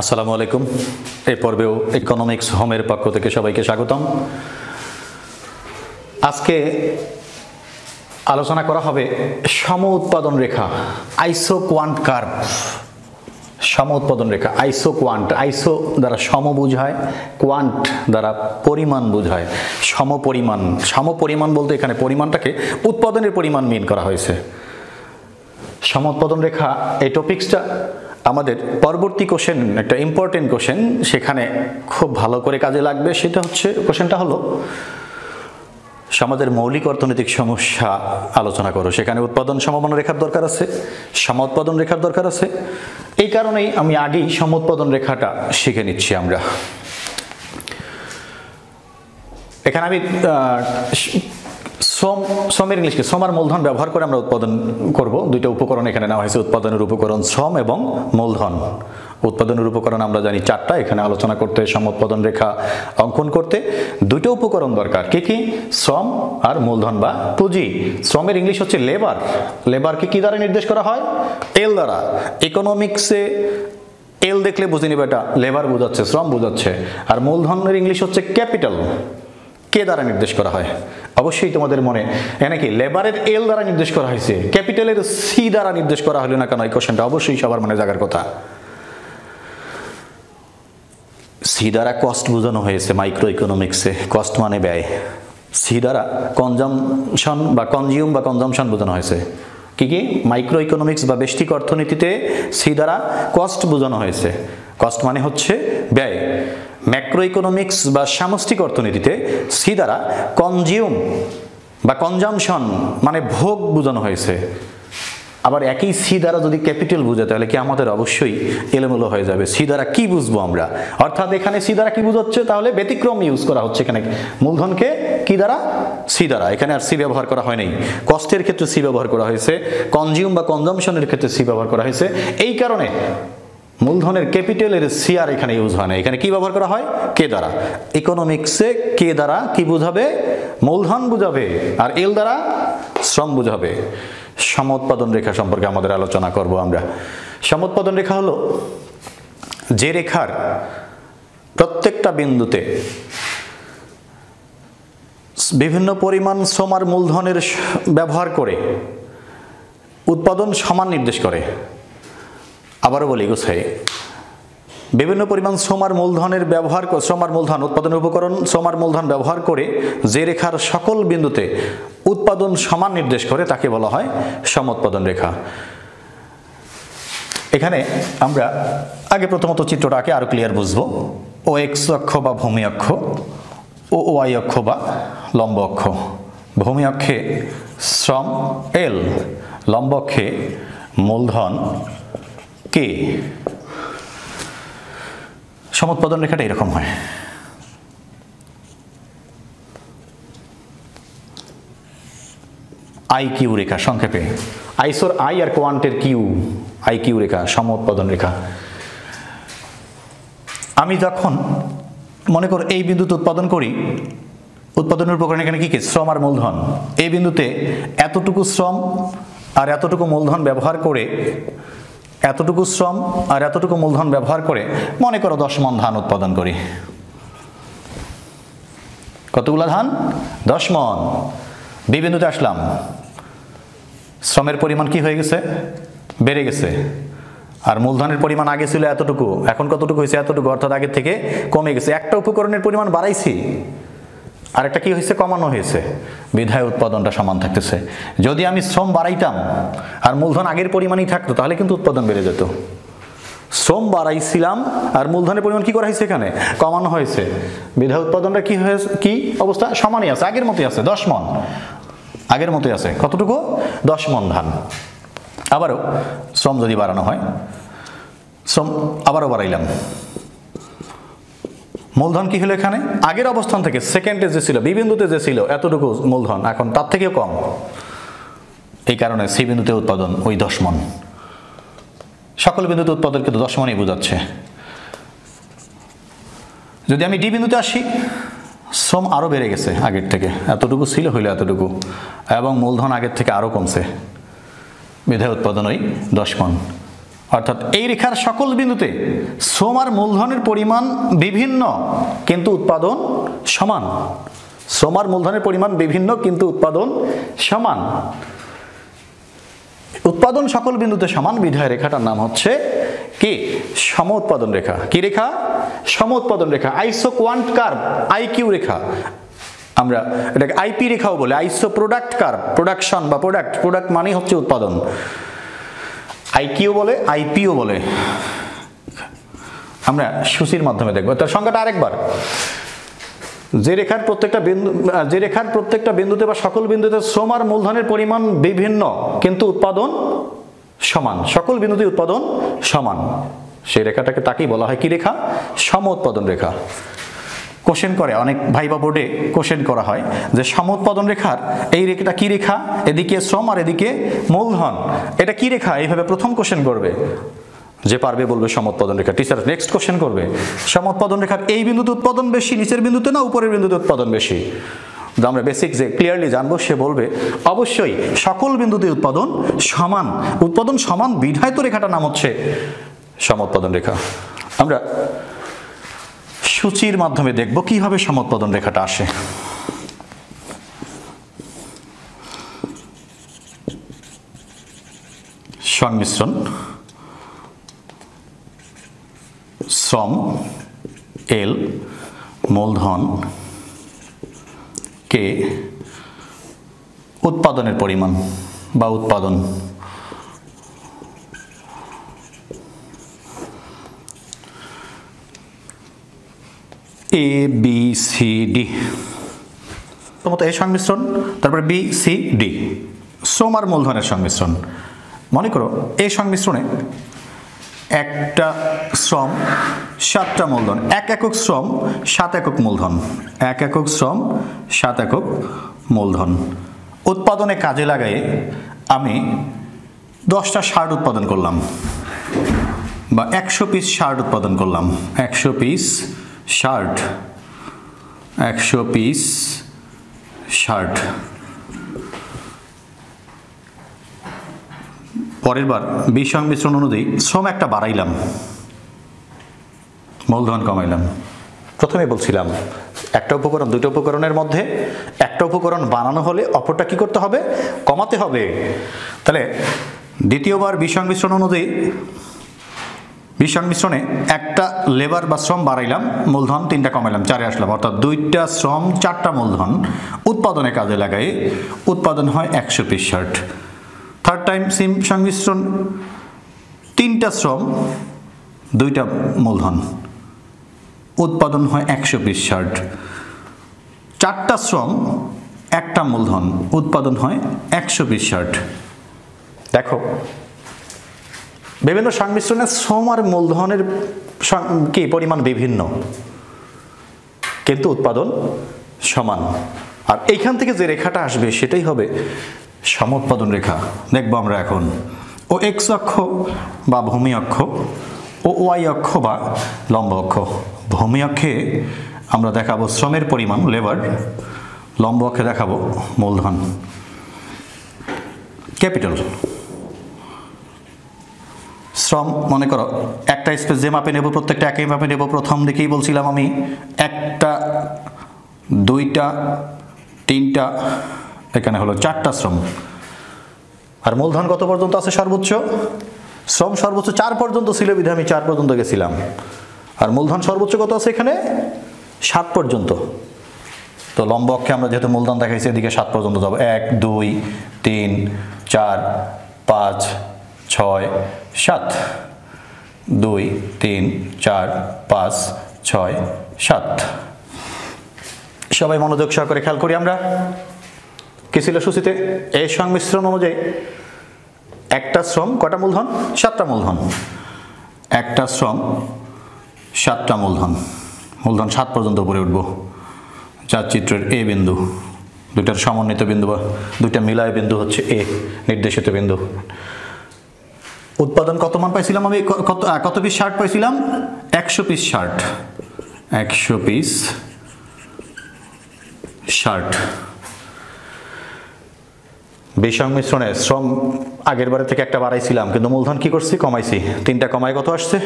আসসালামু আলাইকুম। এই পর্বেও ইকোনমিক্স হোমের পক্ষ থেকে সবাইকে স্বাগতম। আজকে আলোচনা করা হবে সম উৎপাদন রেখা আইসো কোয়ান্ট কার্ভ সম উৎপাদন রেখা আইসো কোয়ান্ট আইসো দ্বারা সম বোঝায় কোয়ান্ট দ্বারা পরিমাণ বোঝায় সম পরিমাণ সম পরিমাণ বলতে এখানে পরিমাণটাকে উৎপাদনের পরিমাণ মিন করা হয়েছে। সম উৎপাদন রেখা, এই টপিক্সটা আমাদের পরবর্তী কোশ্চেন একটা ইম্পর্টেন্ট কোশ্চেন সেখানে খুব ভালো করে কাজে লাগবে, সেটা হচ্ছে কোশ্চেনটা হলো, সমাজের মৌলিক অর্থনৈতিক সমস্যা আলোচনা করো। সেখানে উৎপাদন সমমান রেখার দরকার আছে, সম উৎপাদন রেখার দরকার আছে। এই কারণেই আমি আগেই সম উৎপাদন রেখাটা শিখে নিচ্ছি আমরা। এখানে আমি শ্রম শ্রমের ইংলিশকে শ্রম আর মূলধন ব্যবহার করে আমরা উৎপাদন করব। দুইটা উপকরণ এখানে নেওয়া হয়েছে, উৎপাদনের উপকরণ শ্রম এবং মূলধন। উৎপাদনের উপকরণ আমরা জানি চারটা, এখানে আলোচনা করতে, সম উৎপাদন রেখা অঙ্কন করতে। দুটো উপকরণ দরকার, কি কি? শ্রম আর মূলধন বা পুঁজি। শ্রমের ইংলিশ হচ্ছে লেবার। লেবারকে কি দ্বারা নির্দেশ করা হয়? এল দ্বারা। ইকোনমিক্সে এল দেখলে বুঝে নিবে এটা, লেবার বোঝাচ্ছে, শ্রম বোঝাচ্ছে। আর মূলধনের ইংলিশ হচ্ছে ক্যাপিটাল। কে দ্বারা নির্দেশ করা হয়? অবশ্যই তোমাদের মনে এখানে কি লেবারের এল দ্বারা নির্দেশ করা হয়েছে? ক্যাপিটালের সি দ্বারা নির্দেশ করা হলো না কেন এই কোশ্চেনটা অবশ্যই সবার মনে জাগার কথা। সি দ্বারা কস্ট বোঝানো হয়েছে মাইক্রো ইকোনমিক্সে কস্ট মানে ব্যয়। সি দ্বারা কনজামশন বা কনজিউম বা কনজামশন বোঝানো হয়েছে। কি কি? মাইক্রো ইকোনমিক্স বা ব্যষ্টিক অর্থনীতিতে সি দ্বারা কস্ট বোঝানো হয়েছে। কস্ট মানে হচ্ছে ব্যয়। ম্যাক্রো ইকোনমিক্স বা সামষ্টিক অর্থনীতিতে সি দ্বারা কনজিউম বা কনজামশন মানে ভোগ বোঝানো হয়েছে। আবার একই সি দ্বারা যদি ক্যাপিটাল বুঝে, তাহলে কি আমাদের অবশ্যই এলোমেলো হয়ে যাবে। সি দ্বারা কি বুঝব আমরা? অর্থাৎ এখানে সি দ্বারা কি বুঝাচ্ছে? তাহলে ব্যতিক্রম ইউজ করা হচ্ছে এখানে। মূলধনকে কি দ্বারা? সি দ্বারা। এখানে আর সি ব্যবহার করা হয় নাই। কষ্টের ক্ষেত্রে সি ব্যবহার করা হয়েছে কনজিউম বা কনজামশনের ক্ষেত্রে সি ব্যবহার করা হয়েছে। এই কারণে মূলধনের ক্যাপিটালের সি আর এখানে ইউজ হয় না। এখানে কি ব্যবহার করা হয়? কে দ্বারা? ইকোনমিক্সে কে দ্বারা কি বুঝাবে? মূলধন বুঝাবে। আর এল দ্বারা? শ্রম বুঝাবে। সমোৎপাদন রেখা সম্পর্কে আমাদের আলোচনা করব আমরা। সমোৎপাদন রেখা হলো যে রেখার প্রত্যেকটা বিন্দুতে বিভিন্ন পরিমাণ শ্রম আর মূলধনের ব্যবহার করে উৎপাদন সমান নির্দেশ করে। আবারও বলি গোছাই বিভিন্ন পরিমাণ শ্রমার মূলধনের ব্যবহার শ্রমার মূলধন উৎপাদনের উপকরণ শ্রমার মূলধন ব্যবহার করে যে রেখার সকল বিন্দুতে উৎপাদন সমান নির্দেশ করে তাকে বলা হয় সমোৎপাদন রেখা। এখানে আমরা আগে প্রথমত চিত্রটাকে আরও ক্লিয়ার বুঝব। ও এক্স অক্ষ বা ভূমি অক্ষ, ও ওয়াই অক্ষ বা লম্ব অক্ষ। ভূমি অক্ষে শ্রম এল, লম্ব অক্ষে মূলধন কে? সমুৎপাদন রেখাটা এরকম হয়। আই কিউ রেখা, সংক্ষেপে। আইসোর আই আর কোয়ান্টের কিউ, আই কিউ রেখা সমোৎপাদন রেখা। আমি যখন মনে করো এই বিন্দুতে উৎপাদন করি, উৎপাদনের উপকরণ এখানে কি কি? শ্রম আর মূলধন। এই বিন্দুতে এতটুকু শ্রম আর এতটুকু মূলধন ব্যবহার করে এতটুকু শ্রম আর এতটুকু মূলধন ব্যবহার করে মনে করো দশ মন ধান উৎপাদন করি। কতগুলো ধান? দশ মন। দুই আসলাম। শ্রমের পরিমাণ কি হয়ে গেছে? বেড়ে গেছে। আর মূলধনের পরিমাণ আগে ছিল এতটুকু, এখন কতটুকু হয়েছে এতটুকু? অর্থাৎ আগের থেকে কমে গেছে। একটা উপকরণের পরিমাণ বাড়াইছি। আর একটা কি হয়েছে? কমানো হয়েছে। বিধায় উৎপাদনটা সমান থাকতেছে। যদি আমি শ্রম বাড়াইতাম আর মূলধন আগের পরিমাণই থাকতো, তাহলে কিন্তু উৎপাদন বেড়ে যেত। শ্রম বাড়াইছিলাম আর মূলধনের পরিমাণ কি করা হয়েছে এখানে? কমানো হয়েছে। বিধায় উৎপাদনটা কি হয়েছে? কি অবস্থা? সমানই আছে, আগের মতোই আছে, দশ মন। আগের মতোই আছে। কতটুকু? দশ মন ধান। আবারও শ্রম যদি বাড়ানো হয়, শ্রম আবারও বাড়াইলাম। মূলধন কি হলো এখানে? আগের অবস্থান থেকে সেকেন্ডে যে ছিল, বি বিন্দুতে যে ছিল, এতটুকু মূলধন। এখন তার থেকেও কম। এই কারণে সি বিন্দুতে উৎপাদন ওই দশ মন। সকল বিন্দুতে উৎপাদন কিন্তু দশ মনই বোঝাচ্ছে। যদি আমি ডি বিন্দুতে আসি, শ্রম আরও বেড়ে গেছে আগের থেকে। এতটুকু ছিল, হইল এতটুকু। এবং মূলধন আগের থেকে আরও কমছে। বিধায় উৎপাদন ওই দশ মন। অর্থাৎ এই রেখার সকল বিন্দুতে শ্রম আর মূলধনের পরিমাণ বিভিন্ন, কিন্তু উৎপাদন সমান। শ্রম আর মূলধনের পরিমাণ বিভিন্ন, কিন্তু উৎপাদন সমান। উৎপাদন সকল বিন্দুতে সমান, বিধায় রেখাটার নাম হচ্ছে কি? সম উৎপাদন রেখা। কি রেখা? সম উৎপাদন রেখা। আইসো কোয়ান্ট কার্ভ আইকিউ রেখা। আমরা এটাকে আইপি রেখাও বলে। আইসো প্রোডাক্ট কার্ভ, প্রোডাকশন বা প্রোডাক্ট প্রোডাক্ট মানে হচ্ছে উৎপাদন। আইকিউ বলে আইপিও বলে। আমরা সূচির মাধ্যমে দেখব। তার সংখ্যাটা আরেকবার। যে রেখার প্রত্যেকটা বিন্দু, যে রেখার প্রত্যেকটা বিন্দুতে বা সকল বিন্দুতে শ্রম আর মূলধনের পরিমাণ বিভিন্ন, কিন্তু উৎপাদন সমান। সকল বিন্দুতে উৎপাদন সমান। সেই রেখাটাকে তাকেই বলা হয় কি রেখা? সম উৎপাদন রেখা। কোশ্চেন করে, অনেক ভাইবা বোর্ডে কোশ্চেন করা হয় যে সম উৎপাদন রেখার এই রেখাটা কি রেখা? এদিকে শ্রম আর এদিকে মূলধন। এটা কি রেখা? এইভাবে প্রথম কোশ্চেন করবে। যে পারবে বলবে সমোৎপাদন রেখা। টিচার নেক্সট কোশ্চেন করবে। সমোৎপাদন রেখার এই বিন্দুতে উৎপাদন বেশি, নিচের বিন্দুতে না উপরের বিন্দুতে উৎপাদন বেশি? আমরা বেসিক যে ক্লিয়ারলি জানব, সে বলবে, অবশ্যই সকল বিন্দুতে উৎপাদন সমান। উৎপাদন সমান বিধায়িত তো রেখাটার নাম হচ্ছে সমোৎপাদন রেখা। আমরা সূচির মাধ্যমে দেখব কীভাবে সমোৎপাদন রেখাটা আসে। সংমিশ্রণ, শ্রম, এল, মূলধন, কে, উৎপাদনের পরিমাণ বা উৎপাদন। এ বি সি ডি প্রথমত এই সংমিশ্রণ, তারপরে বি সি ডি আর মূলধনের সংমিশ্রণ। মনে করো এই সংমিশ্রণে একটা শ্রম, সাতটা মূলধন। এক একক শ্রম, সাত একক মূলধন। এক একক শ্রম, সাত একক মূলধন। উৎপাদনে কাজে লাগাই আমি দশটা শার্ট উৎপাদন করলাম বা একশো পিস শার্ট উৎপাদন করলাম। একশো পিস শার্ট, একশো পিস শার্ট। পরের বার বিষ সংমিশ্রণ অনুযায়ী শ্রম একটা বাড়াইলাম, মূলধন কমাইলাম। প্রথমে বলছিলাম, একটা উপকরণ দুটো উপকরণের মধ্যে একটা উপকরণ বানানো হলে অপরটা কি করতে হবে? কমাতে হবে। তাহলে দ্বিতীয়বার বিষ সংমিশ্রণ অনুযায়ী বিষ সংমিশ্রণে একটা লেবার বা শ্রম বাড়াইলাম, মূলধন তিনটা কমাইলাম, চারে আসলাম। অর্থাৎ দুইটা শ্রম, চারটা মূলধন উৎপাদনে কাজে লাগাই। উৎপাদন হয় একশো পিস শার্ট। থার্ড টাইম সিম সংমিশ্রণ তিনটা শ্রম, দুইটা মূলধন। উৎপাদন হয় একশো পিস শার্ট। চারটা শ্রম, একটা মূলধন, উৎপাদন হয় একশো পিস শার্ট। দেখো বিভিন্ন সংমিশ্রণে শ্রম আর মূলধনের কি পরিমাণ বিভিন্ন? কিন্তু উৎপাদন সমান। আর এইখান থেকে যে রেখাটা আসবে সেটাই হবে সম উৎপাদন রেখা। দেখব আমরা এখন। ও এক্স অক্ষ বা ভূমি অক্ষ, ও ওয়াই অক্ষ বা লম্ব অক্ষ। ভূমি অক্ষে আমরা দেখাবো শ্রমের পরিমাণ লেবার লম্ব অক্ষে দেখাবো মূলধন। ক্যাপিটাল শ্রম, মনে করো, একটা স্পেস যে মাপে নেব, প্রত্যেকটা একই মাপে নেব, প্রথম দিকেই বলছিলাম আমি, একটা, দুইটা, তিনটা, এখানে হলো চারটা শ্রম। আর মূলধন কত পর্যন্ত আছে সর্বোচ্চ? শ্রম সর্বোচ্চ চার পর্যন্ত ছিল বিধে আমি চার পর্যন্ত গেছিলাম। আর মূলধন সর্বোচ্চ কত আছে এখানে? সাত পর্যন্ত। তো লম্ব অক্ষে আমরা যেহেতু মূলধন দেখাইছি, এদিকে সাত পর্যন্ত যাব। এক, দুই, তিন, চার, পাঁচ ছয়, সাত। দুই, তিন, চার, পাঁচ, ছয়, সাত। সবাই মনোযোগ সহকারে খেয়াল করি আমরা। কি ছিল সূচিতে? এই সংমিশ্রণ অনুযায়ী একটা শ্রম কটা মূলধন? সাতটা মূলধন। একটা শ্রম, সাতটা মূলধন। মূলধন সাত পর্যন্ত উপরে উঠব। চার চিত্রের এ বিন্দু। দুইটার সমন্বিত বিন্দু বা দুইটা মিলায় বিন্দু হচ্ছে এ, নির্দেশিত বিন্দু। উৎপাদন কত মান পাইছিলাম আমি? কত কত পিস শার্ট পাইছিলাম? একশো পিস শার্ট একশো পিস শার্ট বিষং মিশ্রণে শ্রম আগের বারে থেকে একটা বাড়াইছিলাম, কিন্তু মূলধন কি করছি? কমাইছি। তিনটা কমায় কত আসছে?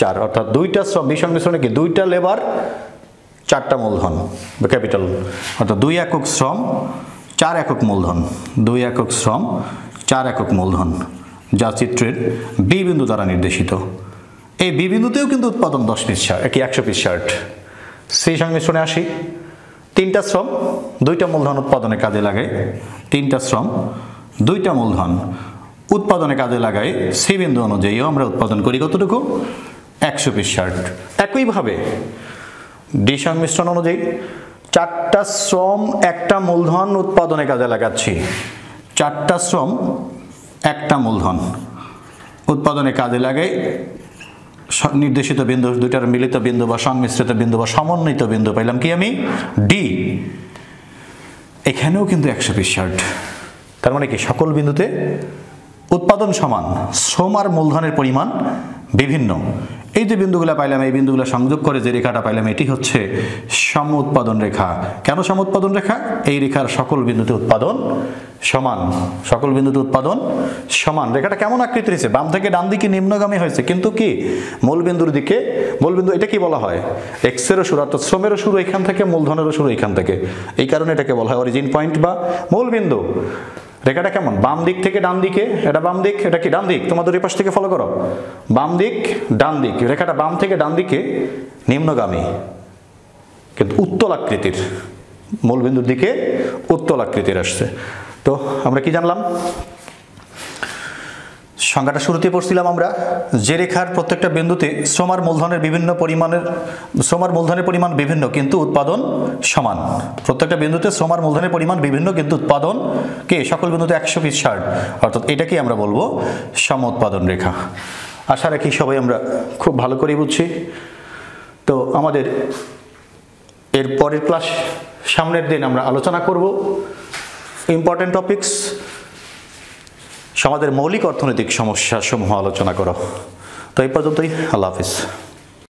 চার। অর্থাৎ দুইটা শ্রম বিষ সংমিশ্রণে কি? দুইটা লেবার চারটা মূলধন ক্যাপিটাল অর্থাৎ দুই একক শ্রম, চার একক মূলধন। দুই একক শ্রম, চার একক মূলধন। যা চিত্রের বি বিন্দু দ্বারা নির্দেশিত। এই বি বিন্দুতেও কিন্তু উৎপাদন দশ পিস শার্ট কি একশো পিস শার্ট সেই সংমিশ্রণে আসি, তিনটা শ্রম দুইটা মূলধন উৎপাদনে কাজে লাগায়, তিনটা শ্রম দুইটা মূলধন উৎপাদনে কাজে লাগায় সেই বিন্দু অনুযায়ীও আমরা উৎপাদন করি কতটুকু? একশো পিস শার্ট একইভাবে ডি সংমিশ্রণ অনুযায়ী চারটা শ্রম একটা মূলধন উৎপাদনে কাজে লাগাচ্ছি। চারটা শ্রম একটা মূলধন উৎপাদনে কাজে লাগে নির্দেশিত বিন্দু, দুইটার মিলিত বিন্দু বা সংমিশ্রিত বিন্দু বা সমন্বিত বিন্দু পাইলাম কি আমি? ডি এখানেও কিন্তু একশো পিস শার্ট তার মানে কি? সকল বিন্দুতে উৎপাদন সমান, শ্রম আর মূলধনের পরিমাণ বিভিন্ন। এই যে বিন্দুগুলো পাইলাম, এই বিন্দুগুলো সংযোগ করে যে রেখাটা পাইলাম, এটি হচ্ছে সম উৎপাদন রেখা। কেন সম উৎপাদন রেখা? এই রেখার সকল বিন্দুতে উৎপাদন সমান, সকল বিন্দুতে উৎপাদন সমান। রেখাটা কেমন আকৃতি হয়েছে? বাম থেকে ডান দিকে নিম্নগামী হয়েছে। কিন্তু কি? মূল বিন্দুর দিকে, মূল বিন্দু, এটা কি বলা হয়? এক্সেরও শুরু অর্থাৎ শ্রমেরও শুরু এখান থেকে, মূলধনেরও শুরু এখান থেকে। এই কারণে এটাকে বলা হয় অরিজিন পয়েন্ট বা মূল বিন্দু। রেখাটা কেমন? বাম দিক থেকে ডান দিকে, এটা বাম দিক, এটা কি? ডান দিক। তোমাদের এই পাশ থেকে ফলো করো। বাম দিক, ডান দিক। রেখাটা বাম থেকে ডান দিকে, নিম্নগামী। কিন্তু উত্তল আকৃতির মূলবিন্দুর দিকে উত্তল আকৃতির আসছে। তো আমরা কি জানলাম? সংখ্যাটা শুরুতে পড়ছিলাম আমরা, যে রেখার প্রত্যেকটা বিন্দুতে শ্রমার মূলধনের বিভিন্ন পরিমাণের শ্রমার মূলধনের পরিমাণ বিভিন্ন কিন্তু উৎপাদন সমান। প্রত্যেকটা বিন্দুতে শ্রমার মূলধনের পরিমাণ বিভিন্ন কিন্তু উৎপাদন কে? সকল বিন্দুতে একশো পিস ষাট। অর্থাৎ এটাকেই আমরা বলব সম উৎপাদন রেখা। আশা রাখি সবাই আমরা খুব ভালো করেই বুঝছি। তো আমাদের এর পরের ক্লাস সামনের দিন আমরা আলোচনা করব। ইম্পর্টেন্ট টপিকস সমাজের মৌলিক অর্থনৈতিক সমস্যা সমূহ আলোচনা করো। তো এই পর্যন্তই আল্লাহ হাফিজ।